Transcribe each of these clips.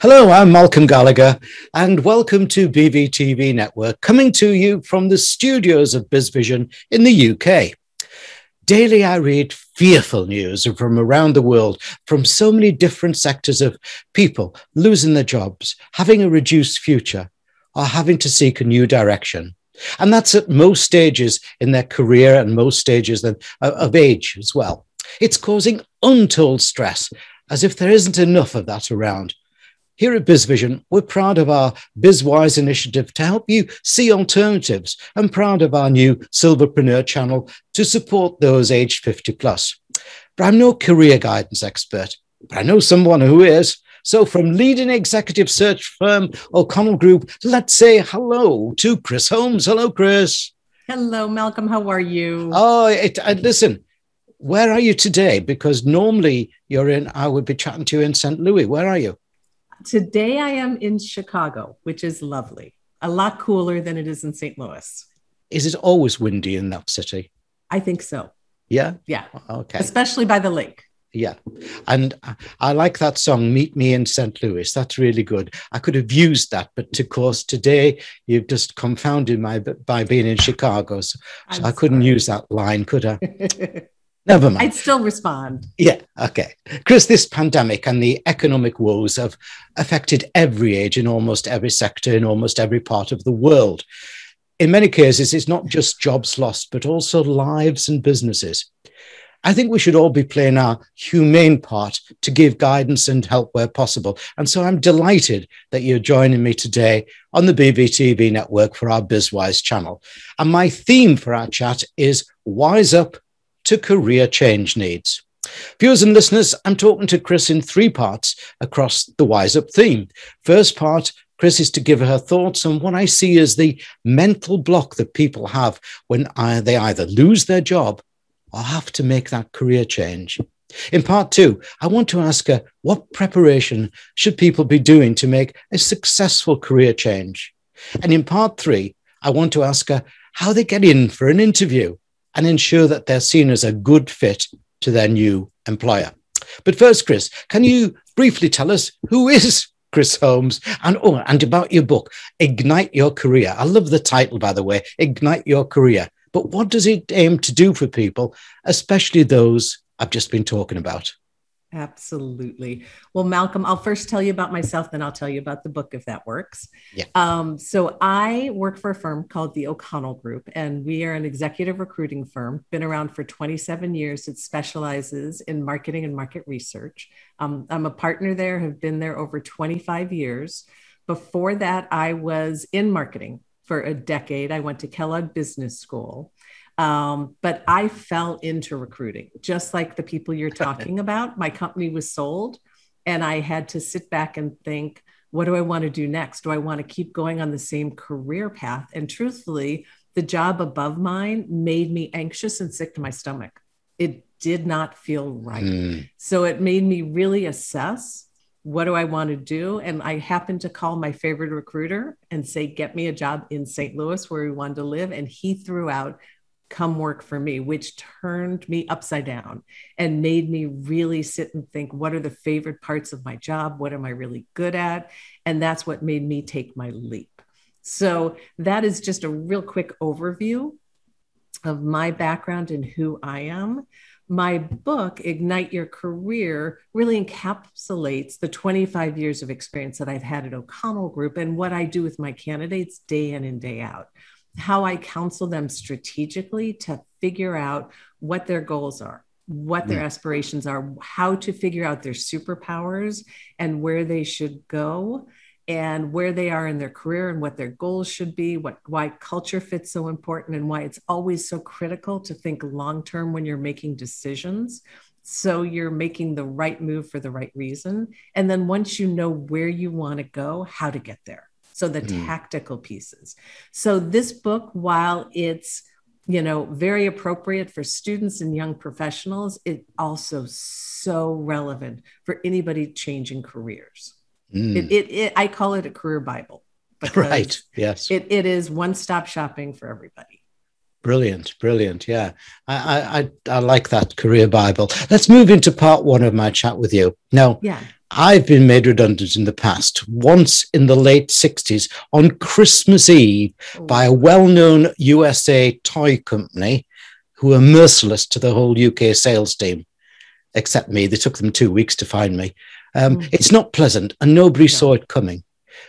Hello, I'm Malcolm Gallagher, and welcome to BVTV Network, coming to you from the studios of BizVision in the UK. Daily, I read fearful news from around the world from so many different sectors of people losing their jobs, having a reduced future, or having to seek a new direction. And that's at most stages in their career and most stages of age as well. It's causing untold stress, as if there isn't enough of that around. Here at BizVision, we're proud of our BizWise initiative to help you see alternatives and proud of our new Silverpreneur channel to support those aged 50 plus. But I'm no career guidance expert, but I know someone who is. So, from leading executive search firm O'Connell Group, let's say hello to Kris Holmes. Hello, Kris. Hello, Malcolm. How are you? Oh, it, uh, listen, where are you today? Because normally you're in, I would be chatting to you in St. Louis. Where are you? Today I am in Chicago, which is lovely, a lot cooler than it is in St. Louis. Is it always windy in that city? I think so. Yeah. Yeah. Okay. Especially by the lake. Yeah. And I like that song, Meet Me in St. Louis. That's really good. I could have used that, but of course, today you've just confounded my by being in Chicago. So, so I couldn't use that line, could I? Never mind. I'd still respond. Yeah. Okay. Kris, this pandemic and the economic woes have affected every age in almost every sector in almost every part of the world. In many cases, it's not just jobs lost, but also lives and businesses. I think we should all be playing our humane part to give guidance and help where possible. And so I'm delighted that you're joining me today on the BVTV network for our BizWise channel. And my theme for our chat is Wise Up to career change needs. Viewers and listeners, I'm talking to Kris in three parts across the Wise Up theme. First part, Kris is to give her thoughts on what I see as the mental block that people have when they either lose their job or have to make that career change. In part two, I want to ask her what preparation should people be doing to make a successful career change? And in part three, I want to ask her how they get in for an interview and ensure that they're seen as a good fit to their new employer. But first, Kris, can you briefly tell us who is Kris Holmes and oh, and about your book, Ignite Your Career? I love the title, by the way, Ignite Your Career. But what does it aim to do for people, especially those I've just been talking about? Absolutely. Well, Malcolm, I'll first tell you about myself, then I'll tell you about the book if that works. Yeah. Um, so I work for a firm called the O'Connell Group, and we are an executive recruiting firm, been around for 27 years. It specializes in marketing and market research. Um, I'm a partner there, have been there over 25 years. Before that, I was in marketing for a decade. I went to Kellogg Business School. Um, but I fell into recruiting, just like the people you're talking about. My company was sold, and I had to sit back and think, what do I want to do next? Do I want to keep going on the same career path? And truthfully, the job above mine made me anxious and sick to my stomach. It did not feel right. Mm. So it made me really assess what do I want to do? And I happened to call my favorite recruiter and say, get me a job in St. Louis where we wanted to live. And he threw out come work for me, which turned me upside down and made me really sit and think what are the favorite parts of my job? What am I really good at? And that's what made me take my leap. So, that is just a real quick overview of my background and who I am. My book, Ignite Your Career, really encapsulates the 25 years of experience that I've had at O'Connell Group and what I do with my candidates day in and day out how I counsel them strategically to figure out what their goals are, what their mm. aspirations are, how to figure out their superpowers and where they should go and where they are in their career and what their goals should be, what why culture fits so important and why it's always so critical to think long term when you're making decisions. So you're making the right move for the right reason. And then once you know where you want to go, how to get there. So the mm. tactical pieces. So this book, while it's you know very appropriate for students and young professionals, it also so relevant for anybody changing careers. Mm. It, it, it, I call it a career Bible. Right. Yes. It, it is one stop shopping for everybody. Brilliant, brilliant. Yeah, I, I I like that career Bible. Let's move into part one of my chat with you. Now, yeah, I've been made redundant in the past, once in the late 60s on Christmas Eve by a well known USA toy company who were merciless to the whole UK sales team, except me. They took them two weeks to find me. Um, mm. It's not pleasant, and nobody yeah. saw it coming.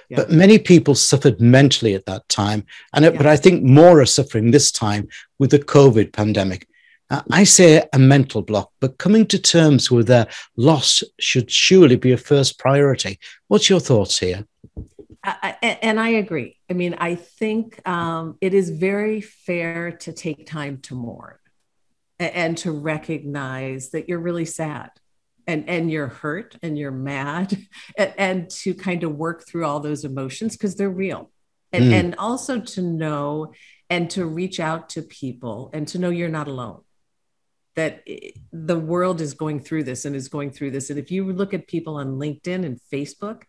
Yeah. But many people suffered mentally at that time. And it, yeah. but I think more are suffering this time with the COVID pandemic. Uh, I say a mental block, but coming to terms with a loss should surely be a first priority. What's your thoughts here? I, and I agree. I mean, I think um, it is very fair to take time to mourn and, and to recognize that you're really sad and, and you're hurt and you're mad and, and to kind of work through all those emotions because they're real. And, mm. and also to know and to reach out to people and to know you're not alone that the world is going through this and is going through this. And if you look at people on LinkedIn and Facebook,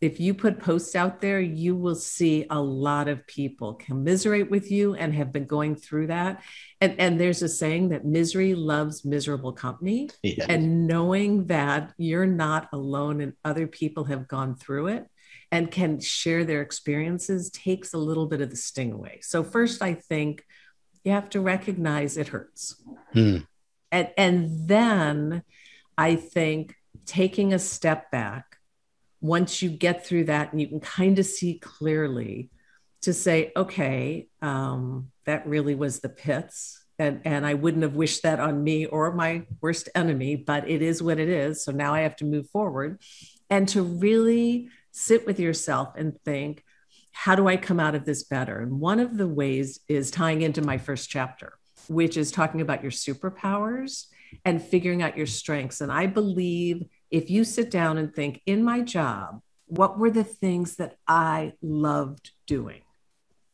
if you put posts out there, you will see a lot of people commiserate with you and have been going through that. And, and there's a saying that misery loves miserable company. Yeah. And knowing that you're not alone and other people have gone through it and can share their experiences takes a little bit of the sting away. So, first, I think you have to recognize it hurts. Hmm. And, and then I think taking a step back, once you get through that and you can kind of see clearly to say, okay, um, that really was the pits. And, and I wouldn't have wished that on me or my worst enemy, but it is what it is. So now I have to move forward and to really sit with yourself and think, how do I come out of this better? And one of the ways is tying into my first chapter which is talking about your superpowers and figuring out your strengths. And I believe if you sit down and think, in my job, what were the things that I loved doing?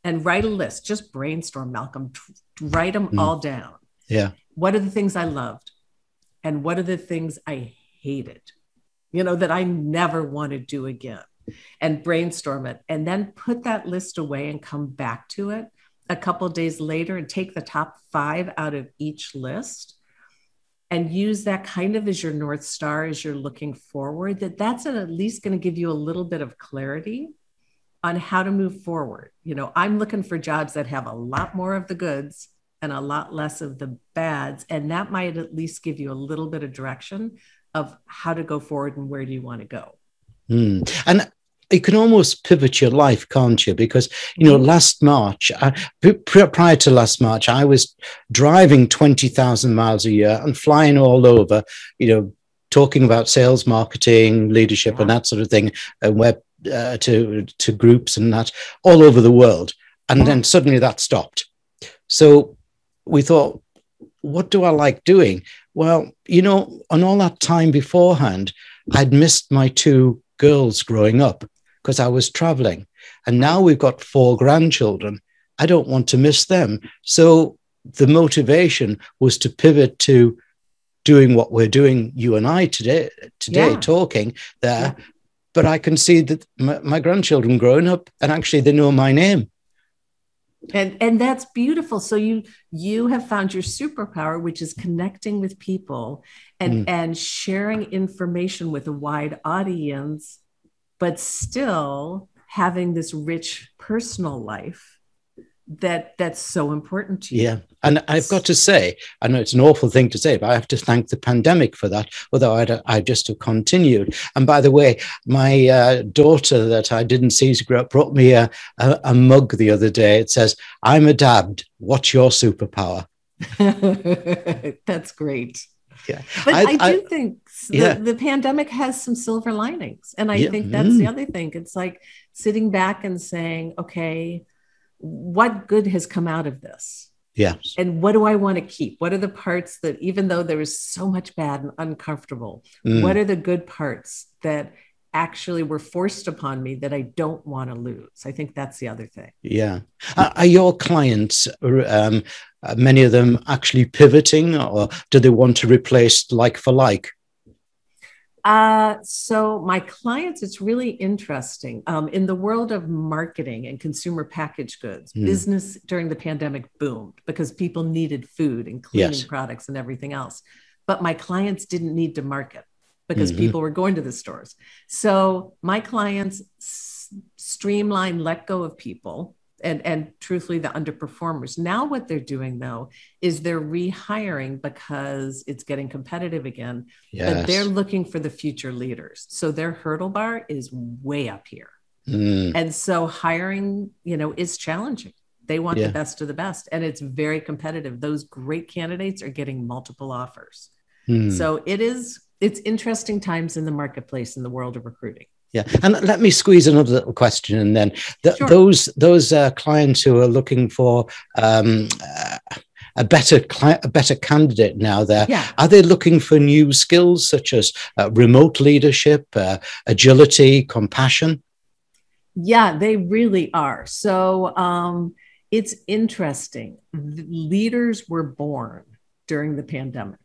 And write a list, just brainstorm, Malcolm, write them mm. all down. Yeah. What are the things I loved? And what are the things I hated? You know, that I never want to do again and brainstorm it and then put that list away and come back to it a couple days later and take the top five out of each list and use that kind of as your north star as you're looking forward that that's at least going to give you a little bit of clarity on how to move forward you know i'm looking for jobs that have a lot more of the goods and a lot less of the bads and that might at least give you a little bit of direction of how to go forward and where do you want to go mm. and you can almost pivot your life, can't you? Because, you know, mm-hmm. last March, I, prior to last March, I was driving 20,000 miles a year and flying all over, you know, talking about sales, marketing, leadership, and that sort of thing, and web uh, to, to groups and that all over the world. And then suddenly that stopped. So we thought, what do I like doing? Well, you know, on all that time beforehand, I'd missed my two girls growing up because I was traveling. And now we've got four grandchildren. I don't want to miss them. So the motivation was to pivot to doing what we're doing, you and I today, today yeah. talking there. Yeah. But I can see that my, my grandchildren growing up and actually they know my name and and that's beautiful so you you have found your superpower which is connecting with people and mm. and sharing information with a wide audience but still having this rich personal life that that's so important to you. Yeah. And I've got to say, I know it's an awful thing to say, but I have to thank the pandemic for that, although I'd, I just have continued. And by the way, my uh, daughter that I didn't see to grow up brought me a, a, a mug the other day. It says, I'm a dad. What's your superpower? that's great yeah. But I, I do I, think the, yeah. the, pandemic has some silver linings. And I yeah. think that's mm. the other thing. It's like sitting back and saying, okay, what good has come out of this? Yeah. And what do I want to keep? What are the parts that, even though there is so much bad and uncomfortable, mm. what are the good parts that actually were forced upon me that I don't want to lose. I think that's the other thing. Yeah. Are your clients, um, uh, many of them actually pivoting or do they want to replace like for like? Uh, so my clients, it's really interesting. Um, in the world of marketing and consumer packaged goods, mm. business during the pandemic boomed because people needed food and cleaning yes. products and everything else. But my clients didn't need to market because mm-hmm. people were going to the stores. So my clients s- streamline, let go of people and and truthfully the underperformers now what they're doing though is they're rehiring because it's getting competitive again yes. but they're looking for the future leaders so their hurdle bar is way up here mm. and so hiring you know is challenging they want yeah. the best of the best and it's very competitive those great candidates are getting multiple offers mm. so it is it's interesting times in the marketplace in the world of recruiting yeah, and let me squeeze another little question, and then th- sure. those those uh, clients who are looking for um, uh, a better cli- a better candidate now, there yeah. are they looking for new skills such as uh, remote leadership, uh, agility, compassion? Yeah, they really are. So um, it's interesting. Leaders were born during the pandemic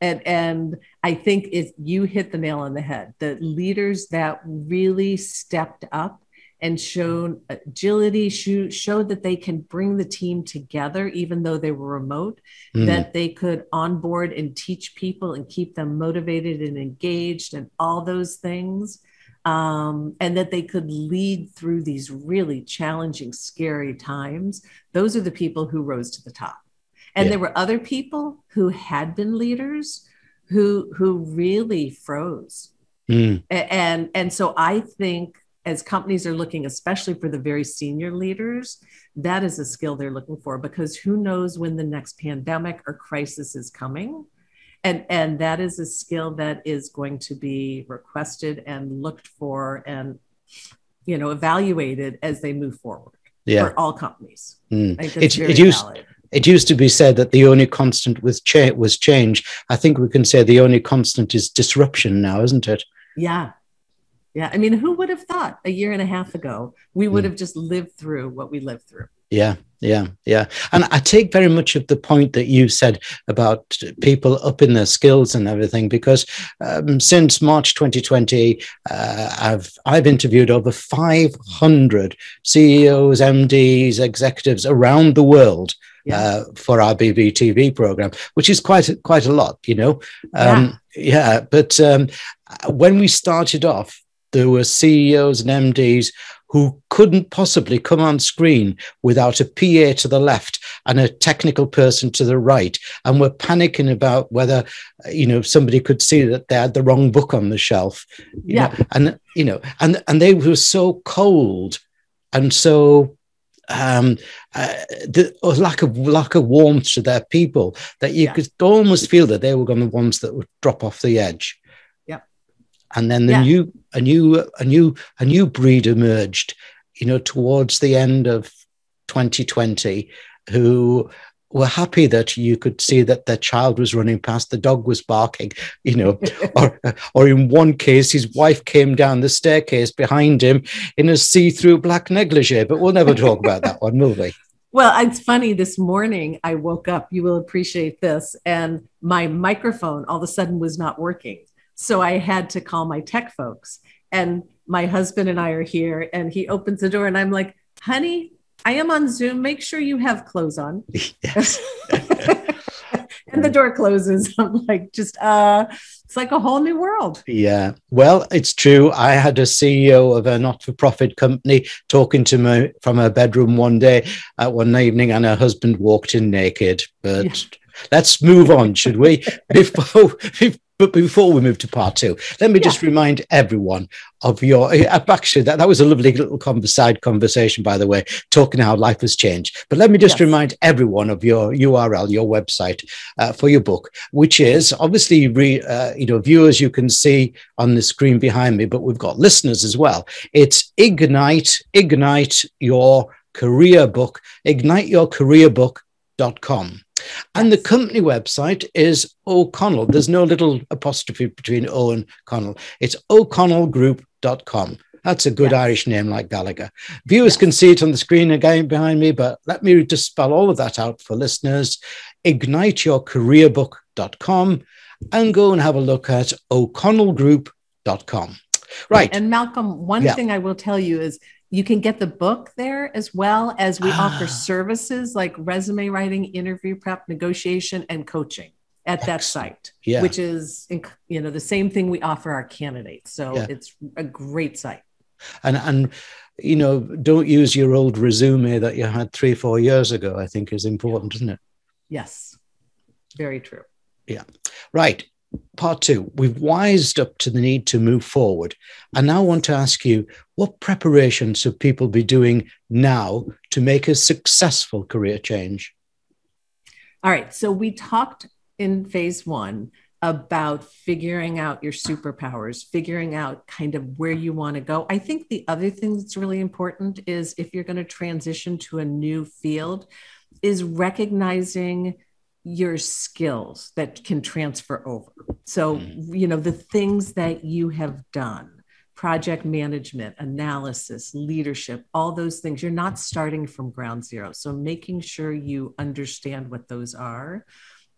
and and i think if you hit the nail on the head the leaders that really stepped up and showed agility showed that they can bring the team together even though they were remote mm. that they could onboard and teach people and keep them motivated and engaged and all those things um, and that they could lead through these really challenging scary times those are the people who rose to the top and yeah. there were other people who had been leaders who who really froze mm. and and so i think as companies are looking especially for the very senior leaders that is a skill they're looking for because who knows when the next pandemic or crisis is coming and and that is a skill that is going to be requested and looked for and you know evaluated as they move forward yeah. for all companies mm. it, it used valid it used to be said that the only constant with cha- was change. I think we can say the only constant is disruption now, isn't it? Yeah. Yeah. I mean, who would have thought a year and a half ago we would mm. have just lived through what we lived through? Yeah, yeah, yeah. And I take very much of the point that you said about people up in their skills and everything, because um, since March 2020, uh, I've I've interviewed over 500 CEOs, MDs, executives around the world yeah. uh, for our BVTV program, which is quite a, quite a lot, you know. Um, yeah. yeah. but um, when we started off, there were CEOs and MDs who couldn't possibly come on screen without a PA to the left and a technical person to the right, and were panicking about whether you know somebody could see that they had the wrong book on the shelf. yeah, know? and you know, and and they were so cold and so um, uh, the lack of lack of warmth to their people that you yeah. could almost feel that they were going to the ones that would drop off the edge. Yeah. And then the yeah. new a new a new a new breed emerged, you know, towards the end of 2020, who were happy that you could see that their child was running past, the dog was barking, you know, or, or in one case, his wife came down the staircase behind him in a see through black negligee. But we'll never talk about that one, will we? Well, it's funny. This morning I woke up, you will appreciate this, and my microphone all of a sudden was not working. So I had to call my tech folks. And my husband and I are here, and he opens the door, and I'm like, honey, I am on Zoom. Make sure you have clothes on. Yes. and the door closes. I'm like, just uh, it's like a whole new world. Yeah. Well, it's true. I had a CEO of a not-for-profit company talking to me from her bedroom one day, uh, one evening, and her husband walked in naked. But yeah. let's move on, should we? Before but before we move to part two, let me yeah. just remind everyone of your. Uh, actually, that, that was a lovely little side conversation, by the way, talking how life has changed. But let me just yes. remind everyone of your URL, your website uh, for your book, which is obviously, re, uh, you know, viewers you can see on the screen behind me, but we've got listeners as well. It's Ignite, Ignite Your Career Book, ignite your career igniteyourcareerbook.com. And the company website is O'Connell. There's no little apostrophe between O and Connell. It's o'connellgroup.com. That's a good. Irish name like Gallagher. Viewers can see it on the screen again behind me, but let me just spell all of that out for listeners. Igniteyourcareerbook.com and go and have a look at o'connellgroup.com. Right. And Malcolm, one yeah. thing I will tell you is you can get the book there as well as we ah. offer services like resume writing, interview prep, negotiation, and coaching. at that site, yeah. which is you know the same thing we offer our candidates. So yeah. it's a great site. And and you know, don't use your old resume that you had three four years ago. I think is important, isn't it? Yes, very true. Yeah, right. Part two, we've wised up to the need to move forward. I now want to ask you what preparations should people be doing now to make a successful career change? All right. So we talked in phase one about figuring out your superpowers, figuring out kind of where you want to go. I think the other thing that's really important is if you're going to transition to a new field, is recognizing your skills that can transfer over. So, mm-hmm. you know, the things that you have done project management, analysis, leadership, all those things. You're not starting from ground zero. So, making sure you understand what those are.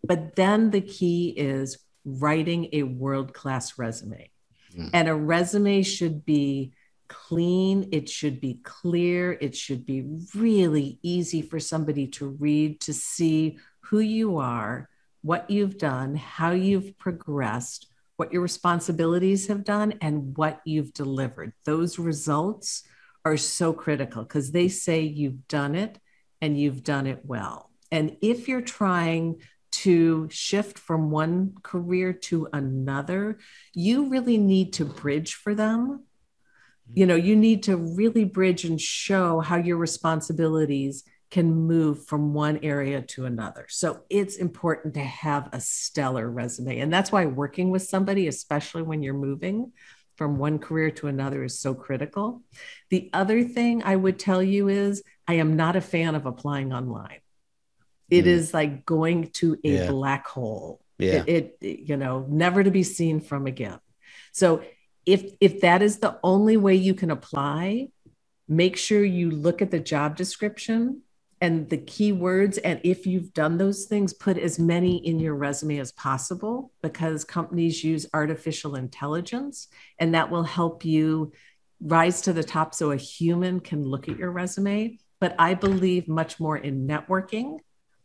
But then the key is writing a world class resume. Mm. And a resume should be clean, it should be clear, it should be really easy for somebody to read to see who you are, what you've done, how you've progressed, what your responsibilities have done, and what you've delivered. Those results are so critical because they say you've done it and you've done it well. And if you're trying to shift from one career to another, you really need to bridge for them. You know, you need to really bridge and show how your responsibilities can move from one area to another. So it's important to have a stellar resume. And that's why working with somebody, especially when you're moving from one career to another, is so critical. The other thing I would tell you is I am not a fan of applying online. It mm. is like going to a yeah. black hole. Yeah. It, it, you know, never to be seen from again. So if if that is the only way you can apply, make sure you look at the job description and the keywords. And if you've done those things, put as many in your resume as possible because companies use artificial intelligence and that will help you rise to the top so a human can look at your resume. But I believe much more in networking.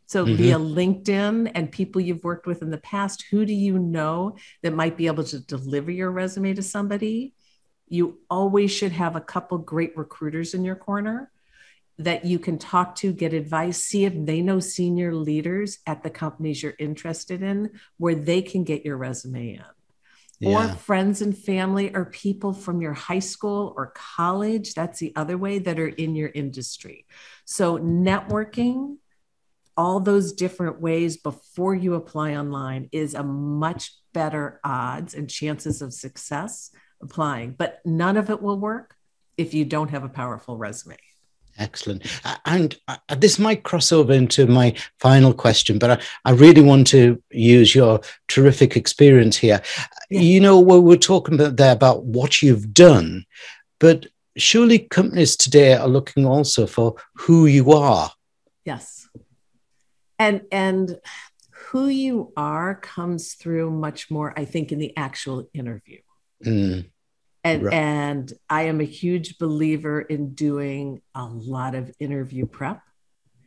So mm-hmm. via LinkedIn and people you've worked with in the past, who do you know that might be able to deliver your resume to somebody? You always should have a couple great recruiters in your corner that you can talk to, get advice, see if they know senior leaders at the companies you're interested in where they can get your resume in. Yeah. Or friends and family or people from your high school or college. That's the other way that are in your industry. So, networking, all those different ways before you apply online is a much better odds and chances of success applying. But none of it will work if you don't have a powerful resume. Excellent. And uh, this might cross over into my final question, but I, I really want to use your terrific experience here. Yeah. You know, we're, we're talking about there about what you've done, but surely companies today are looking also for who you are. Yes. And and who you are comes through much more, I think, in the actual interview. Mm and right. and i am a huge believer in doing a lot of interview prep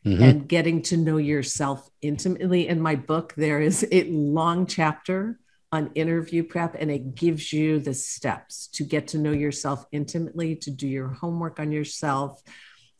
mm-hmm. and getting to know yourself intimately in my book there is a long chapter on interview prep and it gives you the steps to get to know yourself intimately to do your homework on yourself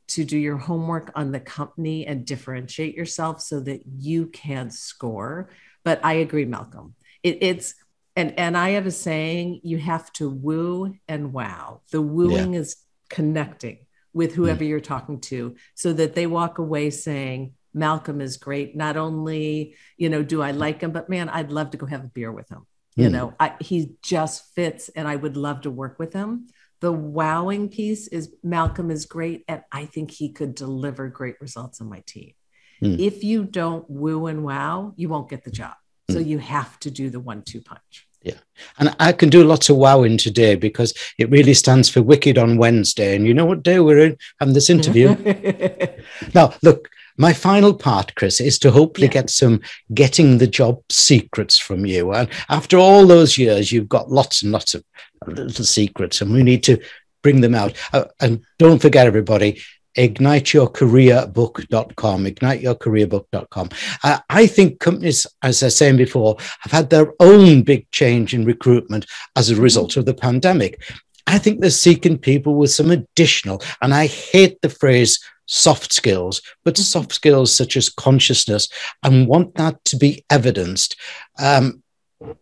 to do your homework on the company and differentiate yourself so that you can score but i agree malcolm it, it's and and I have a saying: you have to woo and wow. The wooing yeah. is connecting with whoever mm. you're talking to, so that they walk away saying, "Malcolm is great. Not only you know do I like him, but man, I'd love to go have a beer with him. Mm. You know, I, he just fits, and I would love to work with him." The wowing piece is Malcolm is great, and I think he could deliver great results on my team. Mm. If you don't woo and wow, you won't get the job. So mm. you have to do the one two punch. Yeah. And I can do lots of wowing today because it really stands for Wicked on Wednesday. And you know what day we're in having this interview? now, look, my final part, Kris, is to hopefully yeah. get some getting the job secrets from you. And after all those years, you've got lots and lots of little secrets, and we need to bring them out. Uh, and don't forget, everybody, igniteyourcareerbook.com, igniteyourcareerbook.com. Uh, I think companies, as I was saying before, have had their own big change in recruitment as a result of the pandemic. I think they're seeking people with some additional, and I hate the phrase soft skills, but soft skills such as consciousness, and want that to be evidenced. Um,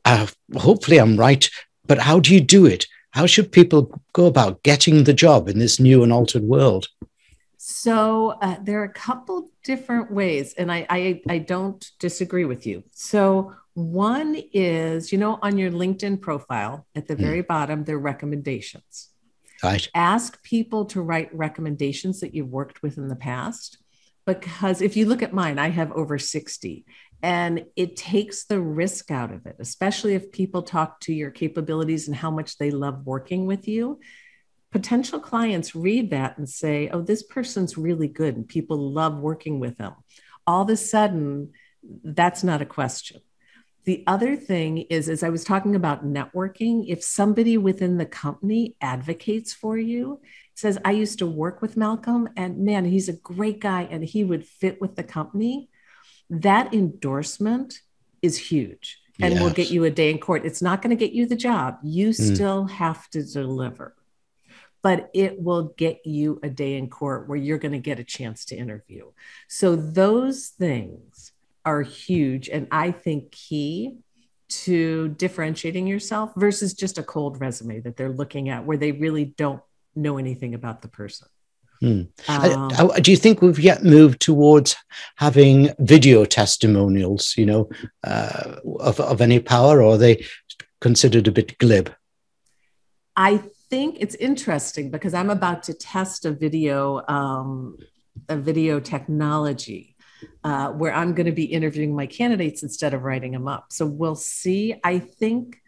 uh, hopefully, I'm right, but how do you do it? How should people go about getting the job in this new and altered world? So uh, there are a couple different ways, and I, I I don't disagree with you. So one is, you know, on your LinkedIn profile at the mm. very bottom, there are recommendations. Right. Ask people to write recommendations that you've worked with in the past. Because if you look at mine, I have over 60 and it takes the risk out of it, especially if people talk to your capabilities and how much they love working with you. Potential clients read that and say, oh, this person's really good and people love working with them. All of a sudden, that's not a question. The other thing is, as I was talking about networking, if somebody within the company advocates for you, says, I used to work with Malcolm and man, he's a great guy and he would fit with the company, that endorsement is huge and yes. will get you a day in court. It's not going to get you the job. You mm. still have to deliver, but it will get you a day in court where you're going to get a chance to interview. So, those things are huge and I think key to differentiating yourself versus just a cold resume that they're looking at where they really don't know anything about the person. Hmm. Um, do you think we've yet moved towards having video testimonials, you know, uh, of, of any power, or are they considered a bit glib? I think it's interesting because I'm about to test a video, um, a video technology uh, where I'm going to be interviewing my candidates instead of writing them up. So we'll see. I think.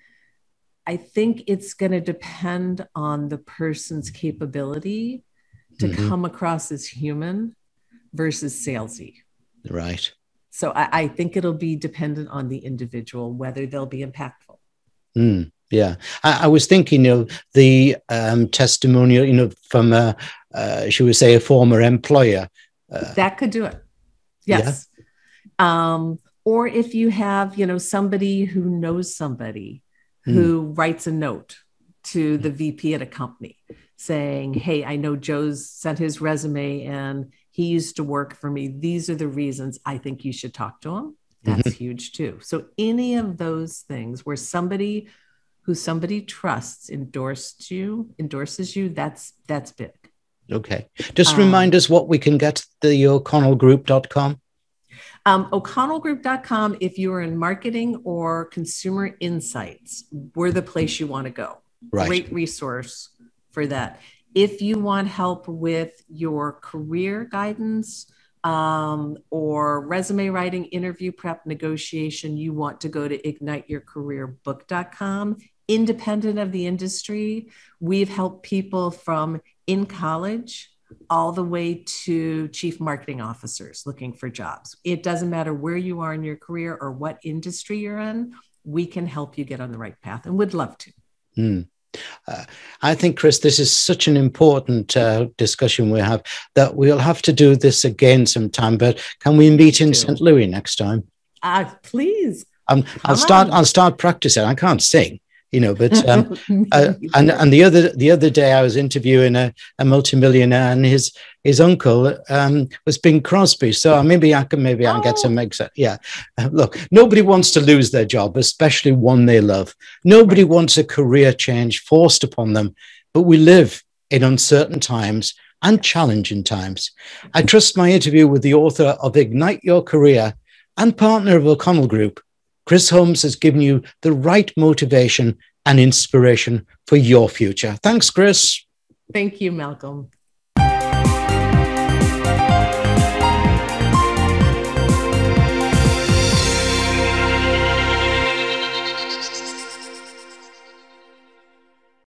I think it's going to depend on the person's capability to mm-hmm. come across as human versus salesy. Right. So I, I, think it'll be dependent on the individual whether they'll be impactful. Mm, yeah, I, I, was thinking of the um, testimonial, you know, from a, uh, should we say, a former employer. Uh, that could do it. Yes. Yeah. Um, or if you have, you know, somebody who knows somebody mm. who writes a note to the VP at a company saying, Hey, I know Joe's sent his resume and he used to work for me. These are the reasons I think you should talk to him. That's mm-hmm. huge too. So, any of those things where somebody who somebody trusts endorsed you, endorses you, that's that's big. Okay. Just um, remind us what we can get the o'connellgroup.com. Um, o'connellgroup.com, if you're in marketing or consumer insights, we're the place you want to go. Right. Great resource for that. If you want help with your career guidance um, or resume writing, interview prep, negotiation, you want to go to igniteyourcareerbook.com. Independent of the industry, we've helped people from in college all the way to chief marketing officers looking for jobs. It doesn't matter where you are in your career or what industry you're in, we can help you get on the right path and would love to. Mm. Uh, I think, Kris, this is such an important uh, discussion we have that we'll have to do this again sometime. But can we meet in St. Louis next time? Uh, please. Um, I'll start. I'll start practicing. I can't sing, you know but um, uh, and and the other the other day i was interviewing a, a multimillionaire and his his uncle um, was bing crosby. So maybe i can maybe i'll get some oh. mix yeah. Uh, look nobody wants to lose their job especially one they love. Nobody wants a career change forced upon them but we live in uncertain times and challenging times. I trust my interview with the author of ignite your career and partner of o'connell group Kris Holmes has given you the right motivation and inspiration for your future. Thanks, Kris. Thank you, Malcolm.